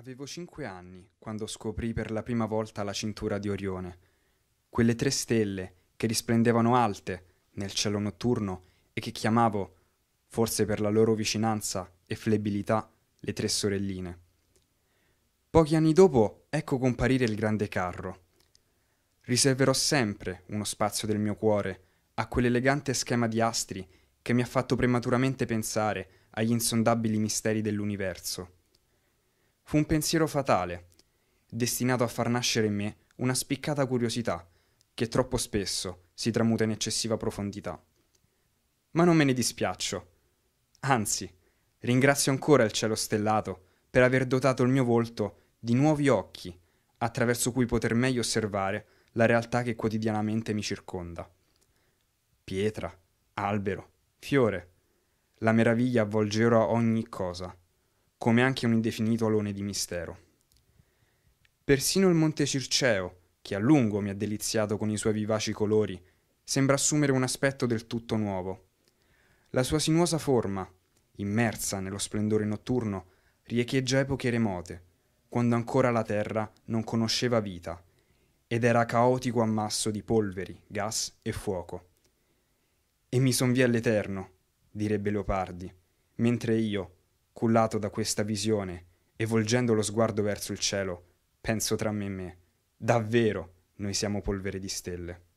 Avevo cinque anni quando scoprì per la prima volta la cintura di Orione. Quelle tre stelle che risplendevano alte nel cielo notturno e che chiamavo, forse per la loro vicinanza e flebbilità, le tre sorelline. Pochi anni dopo ecco comparire il grande carro. Riserverò sempre uno spazio del mio cuore a quell'elegante schema di astri che mi ha fatto prematuramente pensare agli insondabili misteri dell'universo. Fu un pensiero fatale, destinato a far nascere in me una spiccata curiosità che troppo spesso si tramuta in eccessiva profondità. Ma non me ne dispiaccio. Anzi, ringrazio ancora il cielo stellato per aver dotato il mio volto di nuovi occhi attraverso cui poter meglio osservare la realtà che quotidianamente mi circonda. Pietra, albero, fiore, la meraviglia avvolge ora ogni cosa come anche un indefinito alone di mistero. Persino il monte Circeo, che a lungo mi ha deliziato con i suoi vivaci colori, sembra assumere un aspetto del tutto nuovo. La sua sinuosa forma, immersa nello splendore notturno, riecheggia epoche remote, quando ancora la terra non conosceva vita ed era caotico ammasso di polveri, gas e fuoco. E mi son via all'eterno, direbbe Leopardi, mentre io, cullato da questa visione e volgendo lo sguardo verso il cielo, penso tra me e me, davvero noi siamo polvere di stelle.